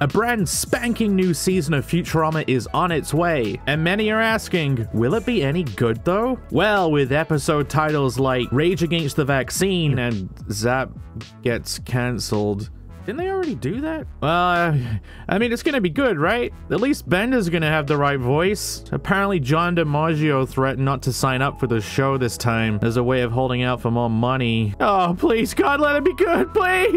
A brand spanking new season of Futurama is on its way, and many are asking, will it be any good though? Well, with episode titles like Rage Against the Vaccine and Zap Gets Cancelled. Didn't they already do that? Well, uh, I mean, it's gonna be good, right? At least Bender's gonna have the right voice. Apparently, John DiMaggio threatened not to sign up for the show this time as a way of holding out for more money. Oh, please, God, let it be good, please!